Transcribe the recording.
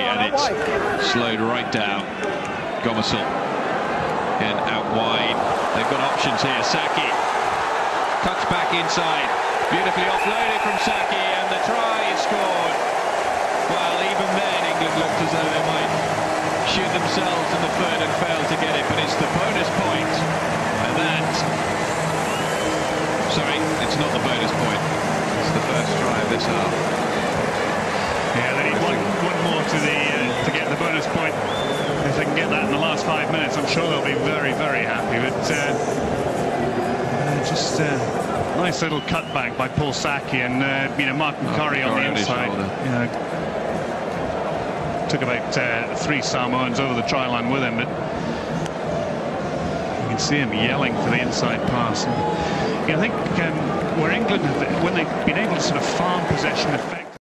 and it's slowed right down. Gomarsall again out wide. They've got options here. Sackey cuts back inside, beautifully offloaded from Sackey, and the try is scored. Well, even then England looked as though they might shoot themselves in the foot and fail to get it, but it's the bonus point, and that. Sorry, it's not the bonus point. It's the first try of this half. To the uh, to get the bonus point. If they can get that in the last five minutes, I'm sure they'll be very, very happy. But uh, uh, just a uh, nice little cutback by Paul Sackey and uh, you know Martin oh, Corry on the inside. You know, took about uh, three Samoans over the try line with him, but you can see him yelling for the inside pass. And, I think um, where England, have, when they've been able to sort of farm possession effectively.